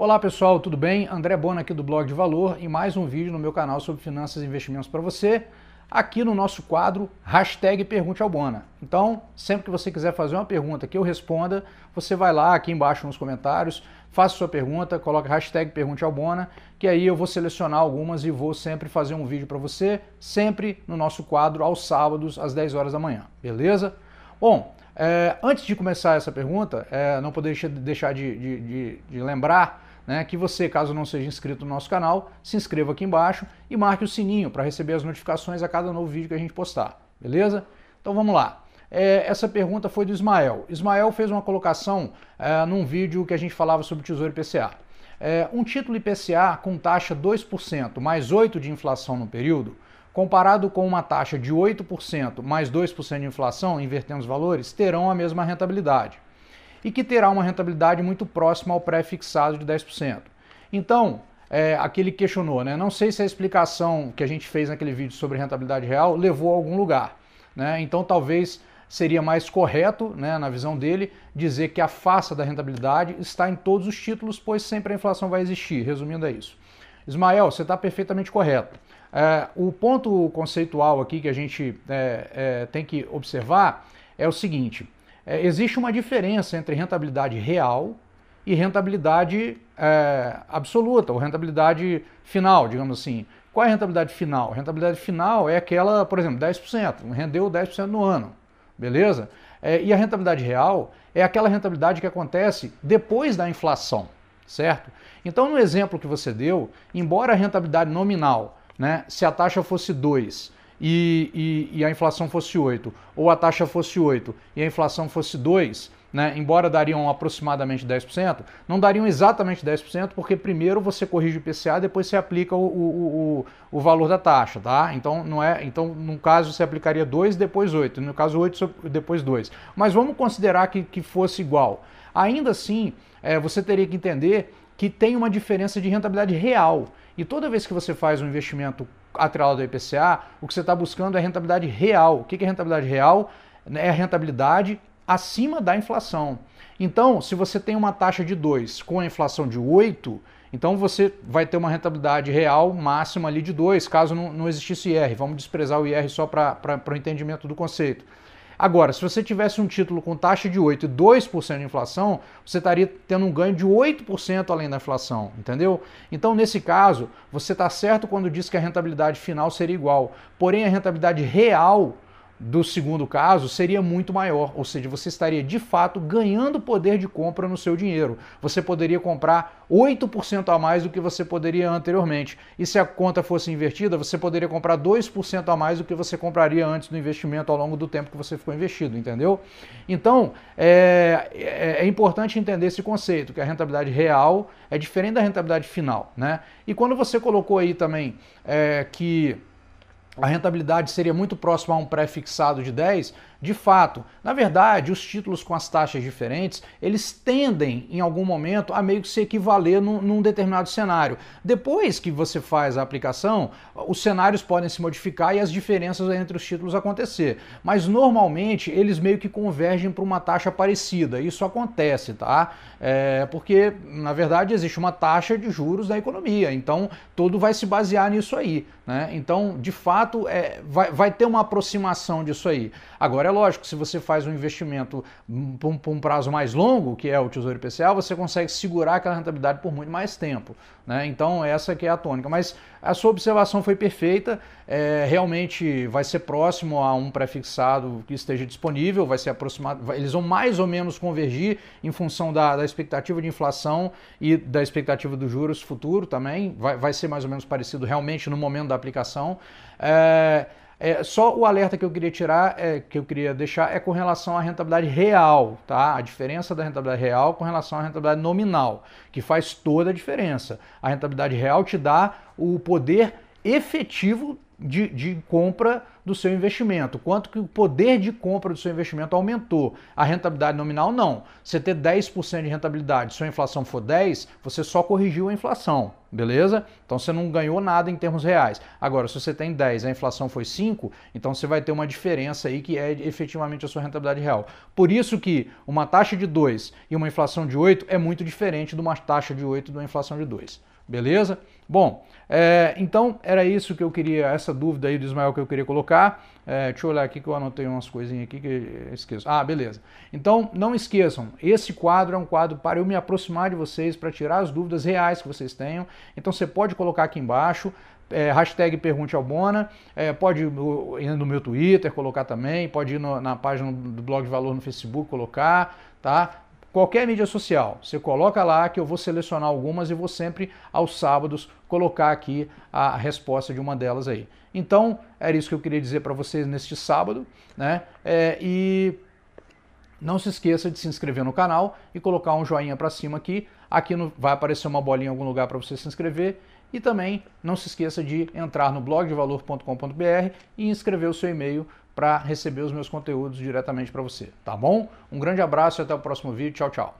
Olá pessoal, tudo bem? André Bona aqui do Blog de Valor e mais um vídeo no meu canal sobre finanças e investimentos para você, aqui no nosso quadro Hashtag Pergunte ao Bona. Então, sempre que você quiser fazer uma pergunta que eu responda, você vai lá aqui embaixo nos comentários, faça sua pergunta, coloque hashtag Pergunte ao Bona, que aí eu vou selecionar algumas e vou sempre fazer um vídeo para você, sempre no nosso quadro aos sábados às 10 horas da manhã, beleza? Bom, é, antes de começar essa pergunta, é, não poderia deixar de, de, de, de lembrar né, que você, caso não seja inscrito no nosso canal, se inscreva aqui embaixo e marque o sininho para receber as notificações a cada novo vídeo que a gente postar, beleza? Então vamos lá. É, essa pergunta foi do Ismael. Ismael fez uma colocação é, num vídeo que a gente falava sobre Tesouro IPCA. É, um título IPCA com taxa 2% mais 8% de inflação no período, comparado com uma taxa de 8% mais 2% de inflação, invertendo os valores, terão a mesma rentabilidade e que terá uma rentabilidade muito próxima ao pré-fixado de 10%. Então, é, aquele questionou, né? Não sei se a explicação que a gente fez naquele vídeo sobre rentabilidade real levou a algum lugar. Né? Então, talvez seria mais correto, né, na visão dele, dizer que a faça da rentabilidade está em todos os títulos, pois sempre a inflação vai existir. Resumindo, é isso. Ismael, você está perfeitamente correto. É, o ponto conceitual aqui que a gente é, é tem que observar é o seguinte: é, existe uma diferença entre rentabilidade real e rentabilidade é, absoluta, ou rentabilidade final, digamos assim. Qual é a rentabilidade final? A rentabilidade final é aquela, por exemplo, 10%, rendeu 10% no ano, beleza? É, e a rentabilidade real é aquela rentabilidade que acontece depois da inflação, certo? Então, no exemplo que você deu, embora a rentabilidade nominal, né, se a taxa fosse 2 e, e, e, a inflação fosse 8, ou a taxa fosse 8 e a inflação fosse 2, né, embora dariam aproximadamente 10%, não dariam exatamente 10%, porque primeiro você corrige o IPCA, depois você aplica o, o, o, o valor da taxa, tá? Então, não é, então, no caso, você aplicaria 2, depois 8, no caso 8, depois 2. Mas vamos considerar que, que fosse igual. Ainda assim, é, você teria que entender que tem uma diferença de rentabilidade real. E toda vez que você faz um investimento atrelado ao IPCA, o que você está buscando é rentabilidade real. O que é rentabilidade real? É a rentabilidade acima da inflação. Então, se você tem uma taxa de 2 com a inflação de 8, então você vai ter uma rentabilidade real máxima ali de 2, caso não, não existisse IR. Vamos desprezar o IR só para o entendimento do conceito. Agora, se você tivesse um título com taxa de 8 e 2% de inflação, você estaria tendo um ganho de 8% além da inflação, entendeu? Então, nesse caso, você está certo quando diz que a rentabilidade final seria igual, porém a rentabilidade real do segundo caso seria muito maior, ou seja, você estaria de fato ganhando poder de compra no seu dinheiro. Você poderia comprar 8% a mais do que você poderia anteriormente. E se a conta fosse invertida, você poderia comprar 2% a mais do que você compraria antes do investimento ao longo do tempo que você ficou investido, entendeu? Então, é, é, é importante entender esse conceito, que a rentabilidade real é diferente da rentabilidade final, né? E quando você colocou aí também é, que a rentabilidade seria muito próxima a um pré-fixado de 10, de fato, na verdade, os títulos com as taxas diferentes, eles tendem, em algum momento, a meio que se equivaler num, num, determinado cenário. Depois que você faz a aplicação, os cenários podem se modificar e as diferenças entre os títulos acontecer. Mas, normalmente, eles meio que convergem para uma taxa parecida. Isso acontece, tá? É, porque, na verdade, existe uma taxa de juros da economia. Então, tudo vai se basear nisso aí. Né? Então, de fato, é, vai, vai ter uma aproximação disso aí. Agora, é lógico, se você faz um investimento por um, um, prazo mais longo, que é o Tesouro IPCA, você consegue segurar aquela rentabilidade por muito mais tempo. Né? Então, essa que é a tônica. Mas a sua observação foi perfeita, é, realmente vai ser próximo a um prefixado que esteja disponível, vai ser aproximado, eles vão mais ou menos convergir em função da, da expectativa de inflação e da expectativa dos juros futuro também, vai, vai ser mais ou menos parecido realmente no momento da aplicação. É, é, só o alerta que eu queria tirar, é, que eu queria deixar, é com relação à rentabilidade real, tá? A diferença da rentabilidade real com relação à rentabilidade nominal, que faz toda a diferença. A rentabilidade real te dá o poder efetivo de, de, compra do seu investimento, quanto que o poder de compra do seu investimento aumentou. A rentabilidade nominal não. Você ter 10% de rentabilidade, se a inflação for 10, você só corrigiu a inflação beleza? Então você não ganhou nada em termos reais. Agora, se você tem 10 a inflação foi 5, então você vai ter uma diferença aí que é efetivamente a sua rentabilidade real. Por isso que uma taxa de 2 e uma inflação de 8 é muito diferente de uma taxa de 8 e de uma inflação de 2. Beleza? Bom, é, então era isso que eu queria, essa dúvida aí do Ismael que eu queria colocar. É, deixa eu olhar aqui que eu anotei umas coisinhas aqui que esqueço. Ah, beleza. Então não esqueçam, esse quadro é um quadro para eu me aproximar de vocês, para tirar as dúvidas reais que vocês tenham. Então você pode colocar aqui embaixo. É, hashtag Pergunte ao Bona, é, pode ir no meu Twitter colocar também, pode ir no, na página do Blog de Valor no Facebook colocar, tá? Qualquer mídia social, você coloca lá que eu vou selecionar algumas e vou sempre aos sábados colocar aqui a resposta de uma delas aí. Então, era isso que eu queria dizer para vocês neste sábado, né? É, e não se esqueça de se inscrever no canal e colocar um joinha para cima aqui. Aqui no, vai aparecer uma bolinha em algum lugar para você se inscrever. E também não se esqueça de entrar no blogdevalor.com.br e inscrever o seu e-mail para receber os meus conteúdos diretamente para você, tá bom? Um grande abraço e até o próximo vídeo. Tchau, tchau.